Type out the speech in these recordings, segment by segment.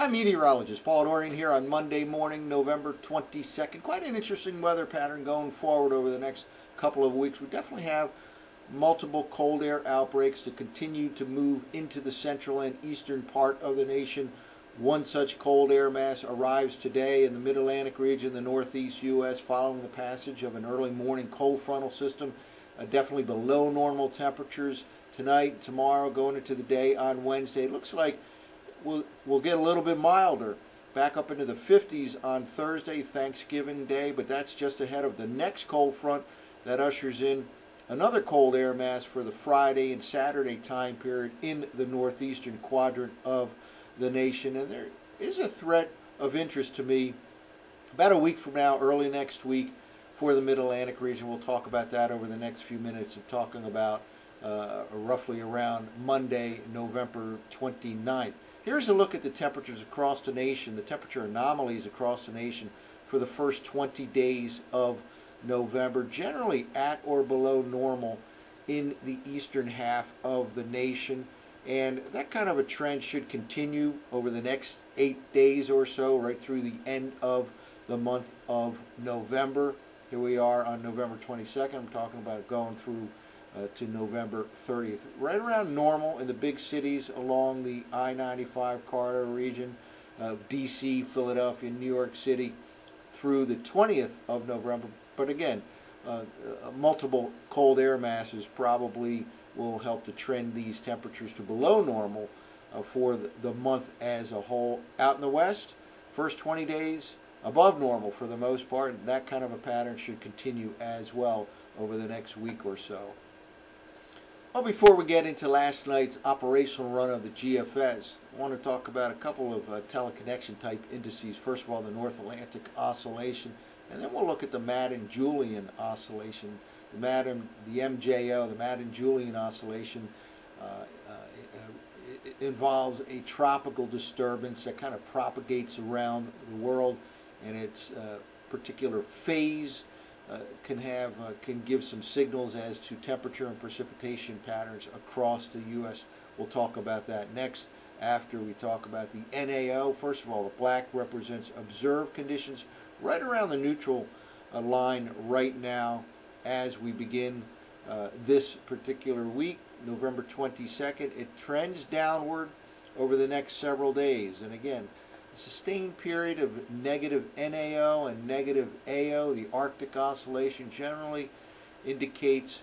I'm meteorologist Paul Dorian here on Monday morning, November 22nd. Quite an interesting weather pattern going forward over the next couple of weeks. We definitely have multiple cold air outbreaks to continue to move into the central and eastern part of the nation. One such cold air mass arrives today in the mid-Atlantic region, the northeast U.S., following the passage of an early morning cold frontal system, uh, definitely below normal temperatures tonight, tomorrow, going into the day on Wednesday. It looks like we'll, we'll get a little bit milder. Back up into the 50s on Thursday, Thanksgiving Day, but that's just ahead of the next cold front that ushers in another cold air mass for the Friday and Saturday time period in the northeastern quadrant of the nation. And there is a threat of interest to me about a week from now, early next week, for the Mid-Atlantic region. We'll talk about that over the next few minutes of talking about uh, roughly around Monday, November 29th. Here's a look at the temperatures across the nation, the temperature anomalies across the nation for the first 20 days of November, generally at or below normal in the eastern half of the nation. And that kind of a trend should continue over the next eight days or so, right through the end of the month of November. Here we are on November 22nd. I'm talking about going through uh, to November 30th. Right around normal in the big cities along the I-95 corridor region of D.C., Philadelphia, New York City through the 20th of November. But again, uh, uh, multiple cold air masses probably will help to trend these temperatures to below normal uh, for the, month as a whole. Out in the west, first 20 days above normal for the most part. That kind of a pattern should continue as well over the next week or so. Well, before we get into last night's operational run of the GFS, I want to talk about a couple of uh, teleconnection type indices. First of all, the North Atlantic Oscillation, and then we'll look at the Madden-Julian Oscillation. The Madden, the MJO, the Madden-Julian Oscillation uh, uh, involves a tropical disturbance that kind of propagates around the world, and its uh, particular phase can have uh, can give some signals as to temperature and precipitation patterns across the U.S. We'll talk about that next after we talk about the NAO. First of all, the black represents observed conditions right around the neutral uh, line right now as we begin uh, this particular week, November 22nd. It trends downward over the next several days. And again, sustained period of negative NAO and negative AO, the Arctic Oscillation generally indicates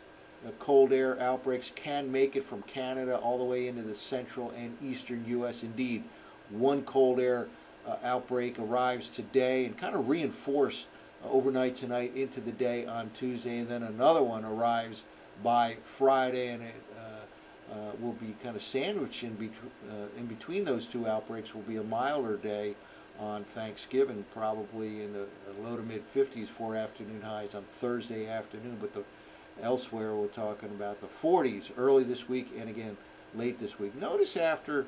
cold air outbreaks can make it from Canada all the way into the central and eastern U.S. Indeed, one cold air uh, outbreak arrives today and kind of reinforced uh, overnight tonight into the day on Tuesday, and then another one arrives by Friday, and it uh, will be kind of sandwiched in, be uh, in between those two outbreaks will be a milder day on Thanksgiving, probably in the low to mid 50s for afternoon highs on Thursday afternoon, but the, elsewhere we're talking about the 40s early this week and again late this week. Notice after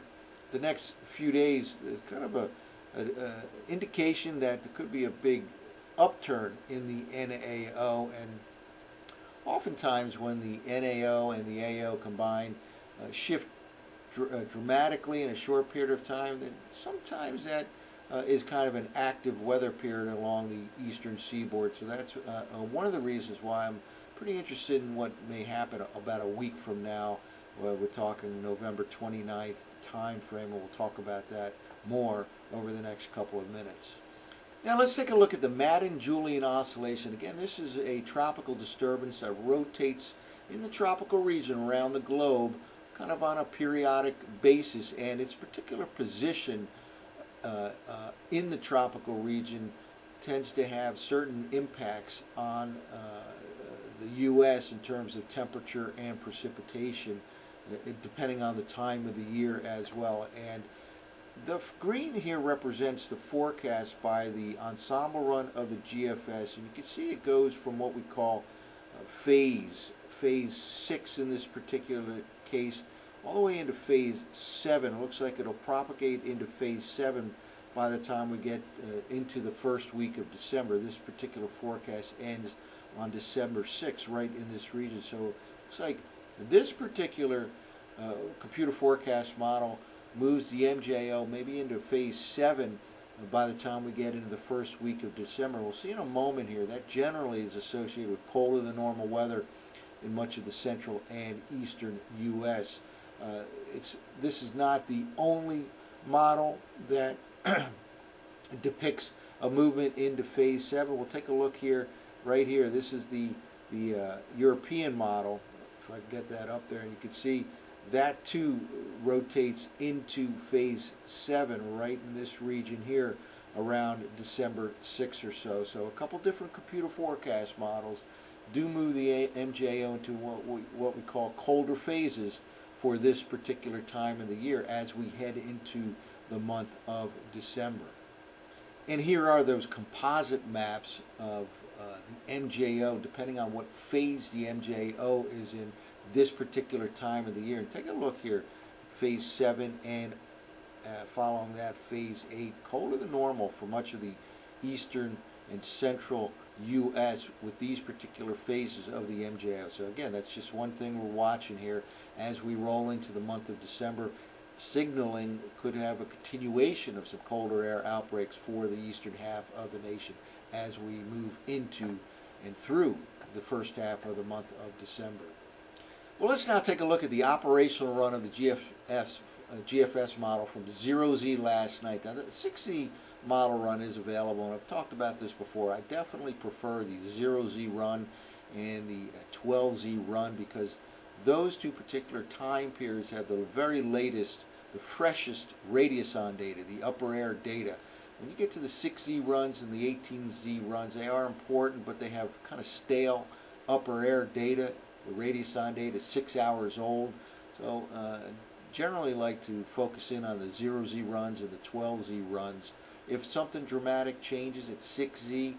the next few days, there's kind of a, a, a indication that there could be a big upturn in the NAO and oftentimes when the NAO and the AO combine, uh, shift dr uh, dramatically in a short period of time, then sometimes that uh, is kind of an active weather period along the eastern seaboard. So that's uh, uh, one of the reasons why I'm pretty interested in what may happen about a week from now. we're talking November 29th time frame, and we'll talk about that more over the next couple of minutes. Now let's take a look at the Madden-Julian Oscillation. Again, this is a tropical disturbance that rotates in the tropical region around the globe kind of on a periodic basis and its particular position uh, uh, in the tropical region tends to have certain impacts on uh, the U.S. in terms of temperature and precipitation uh, depending on the time of the year as well. And the green here represents the forecast by the ensemble run of the GFS, and you can see it goes from what we call uh, phase, phase 6 in this particular case, all the way into phase 7. It looks like it'll propagate into phase 7 by the time we get uh, into the first week of December. This particular forecast ends on December 6th, right in this region. So it looks like this particular uh, computer forecast model moves the MJO maybe into phase seven by the time we get into the first week of December. We'll see in a moment here that generally is associated with colder than normal weather in much of the central and eastern U.S. Uh, it's this is not the only model that depicts a movement into phase seven. We'll take a look here, right here. This is the the uh, European model. If I can get that up there, and you can see that too rotates into phase seven right in this region here around December 6th or so. So a couple different computer forecast models do move the MJO into what we, what we call colder phases for this particular time of the year as we head into the month of December. And here are those composite maps of uh, the MJO, depending on what phase the MJO is in this particular time of the year. And take a look here, phase 7 and uh, following that phase 8, colder than normal for much of the eastern and central U.S. with these particular phases of the MJO. So again, that's just one thing we're watching here as we roll into the month of December. Signaling could have a continuation of some colder air outbreaks for the eastern half of the nation as we move into and through the first half of the month of December. Well, let's now take a look at the operational run of the GFS, uh, GFS model from 0Z last night. Now, the 6Z model run is available, and I've talked about this before. I definitely prefer the 0Z run and the 12Z uh, run because those two particular time periods have the very latest, the freshest radiosonde data, the upper air data. When you get to the 6Z runs and the 18Z runs, they are important, but they have kind of stale upper air data the radiosonde date is six hours old. So uh, generally like to focus in on the 0Z runs and the 12Z runs. If something dramatic changes at 6Z,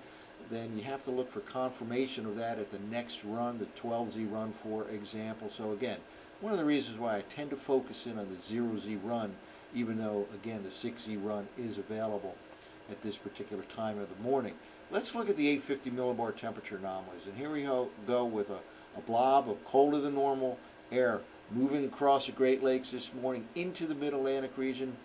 then you have to look for confirmation of that at the next run, the 12Z run for example. So again, one of the reasons why I tend to focus in on the 0Z run, even though again the 6Z run is available at this particular time of the morning. Let's look at the 850 millibar temperature anomalies. And here we go with a a blob of colder than normal air moving across the Great Lakes this morning into the mid-Atlantic region.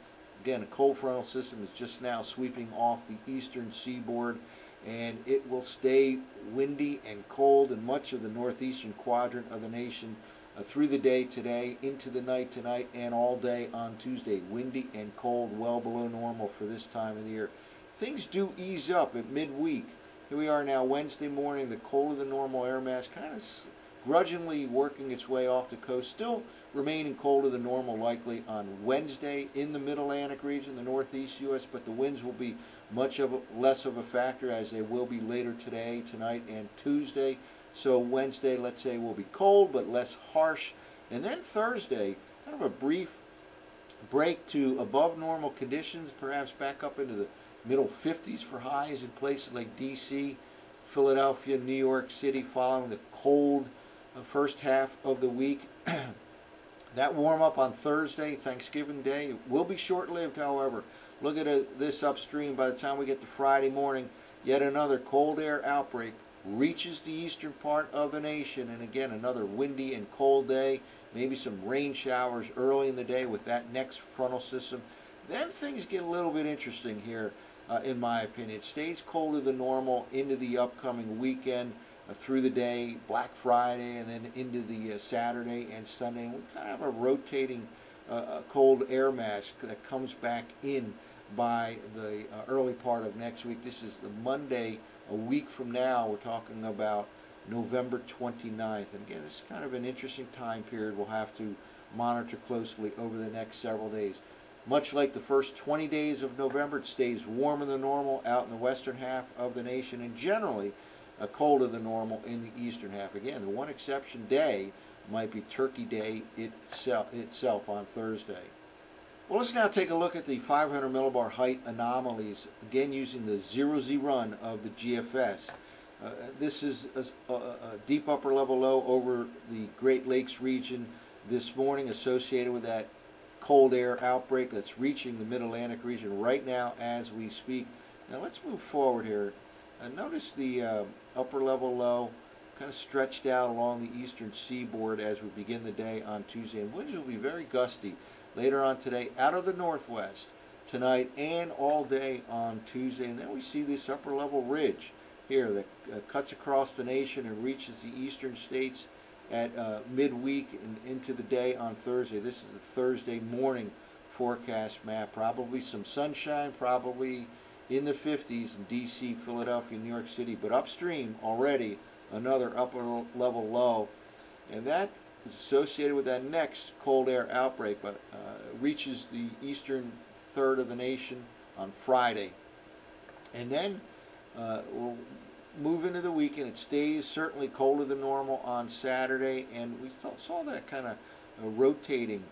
Again, a cold frontal system is just now sweeping off the eastern seaboard and it will stay windy and cold in much of the northeastern quadrant of the nation uh, through the day today, into the night tonight, and all day on Tuesday. Windy and cold, well below normal for this time of the year. Things do ease up at midweek. Here we are now Wednesday morning, the colder than normal air mass kind of grudgingly working its way off the coast, still remaining colder than normal likely on Wednesday in the Mid-Atlantic region, the Northeast U.S., but the winds will be much of a, less of a factor as they will be later today, tonight, and Tuesday. So Wednesday, let's say, will be cold but less harsh. And then Thursday, kind of a brief break to above normal conditions, perhaps back up into the middle 50s for highs in places like D.C., Philadelphia, New York City, following the cold uh, first half of the week. that warm up on Thursday, Thanksgiving Day, will be short lived, however. Look at a, this upstream by the time we get to Friday morning. Yet another cold air outbreak reaches the eastern part of the nation, and again, another windy and cold day. Maybe some rain showers early in the day with that next frontal system. Then things get a little bit interesting here, uh, in my opinion. It stays colder than normal into the upcoming weekend. Uh, through the day, Black Friday, and then into the uh, Saturday and Sunday. we kind of have a rotating uh, cold air mass that comes back in by the early part of next week. This is the Monday, a week from now. We're talking about November 29th. And again, this is kind of an interesting time period we'll have to monitor closely over the next several days. Much like the first 20 days of November, it stays warmer than normal out in the western half of the nation, and generally uh, colder than normal in the eastern half. Again, the one exception day might be Turkey Day itself, itself on Thursday. Well, let's now take a look at the 500 millibar height anomalies, again using the 0Z run of the GFS. Uh, this is a, a, a, deep upper level low over the Great Lakes region this morning associated with that cold air outbreak that's reaching the mid-Atlantic region right now as we speak. Now let's move forward here. Uh, notice the uh, upper level low kind of stretched out along the eastern seaboard as we begin the day on Tuesday. And winds will be very gusty later on today out of the northwest tonight and all day on Tuesday. And then we see this upper level ridge here that uh, cuts across the nation and reaches the eastern states at uh, midweek and into the day on Thursday. This is a Thursday morning forecast map. Probably some sunshine, probably in the 50s in DC, Philadelphia, New York City. But upstream already another upper level low. And that is associated with that next cold air outbreak, but uh, reaches the eastern third of the nation on Friday. And then uh, we'll move into the weekend. It stays certainly colder than normal on Saturday, and we saw that kind of uh, rotating,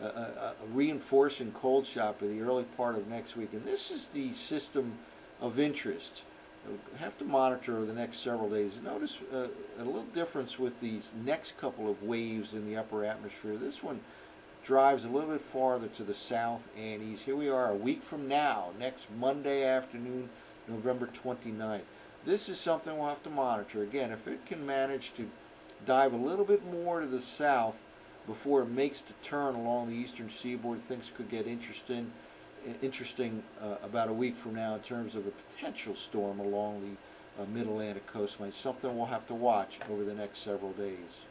uh, uh, reinforcing cold shot in the early part of next week. And this is the system of interest. We'll have to monitor over the next several days. Notice uh, a little difference with these next couple of waves in the upper atmosphere. This one drives a little bit farther to the south and east. Here we are a week from now, next Monday afternoon, November 29th. This is something we'll have to monitor. Again, if it can manage to dive a little bit more to the south before it makes the turn along the eastern seaboard, things could get interesting interesting uh, about a week from now in terms of a potential storm along the uh, mid-Atlantic coastline. Something we'll have to watch over the next several days.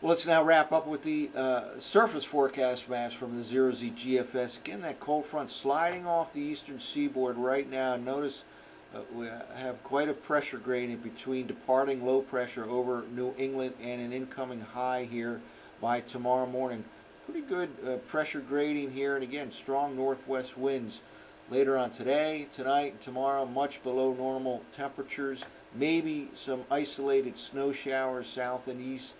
Well, let's now wrap up with the uh, surface forecast maps from the Zero Z GFS. Again, that cold front sliding off the eastern seaboard right now. Notice uh, we have quite a pressure gradient between departing low pressure over New England and an incoming high here by tomorrow morning. Pretty good uh, pressure gradient here, and again, strong northwest winds later on today, tonight, and tomorrow, much below normal temperatures. Maybe some isolated snow showers south and east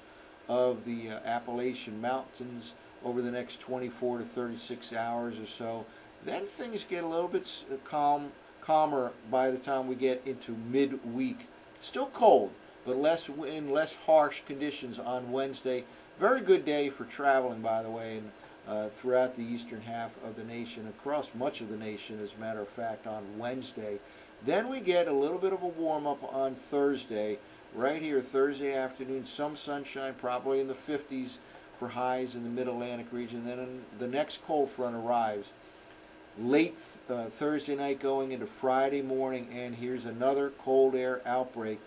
of the uh, Appalachian Mountains over the next 24 to 36 hours or so. Then things get a little bit uh, calm, calmer by the time we get into midweek. Still cold, but less wind, less harsh conditions on Wednesday. Very good day for traveling, by the way, and, uh, throughout the eastern half of the nation, across much of the nation, as a matter of fact, on Wednesday. Then we get a little bit of a warm-up on Thursday right here Thursday afternoon, some sunshine, probably in the 50s for highs in the mid-Atlantic region. Then the next cold front arrives late uh, Thursday night going into Friday morning, and here's another cold air outbreak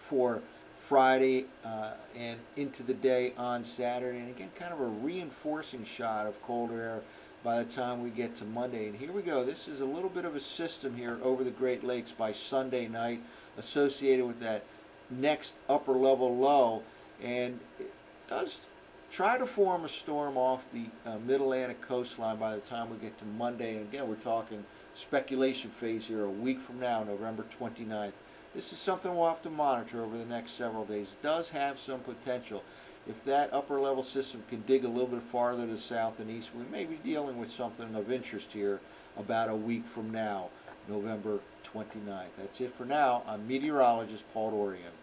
for Friday uh, and into the day on Saturday. And again, kind of a reinforcing shot of cold air by the time we get to Monday. And here we go. This is a little bit of a system here over the Great Lakes by Sunday night associated with that next upper level low and it does try to form a storm off the uh, mid-Atlantic coastline by the time we get to Monday. And again, we're talking speculation phase here a week from now, November 29th. This is something we'll have to monitor over the next several days. It does have some potential. If that upper level system can dig a little bit farther to south and east, we may be dealing with something of interest here about a week from now, November 29th. That's it for now. I'm meteorologist Paul Dorian.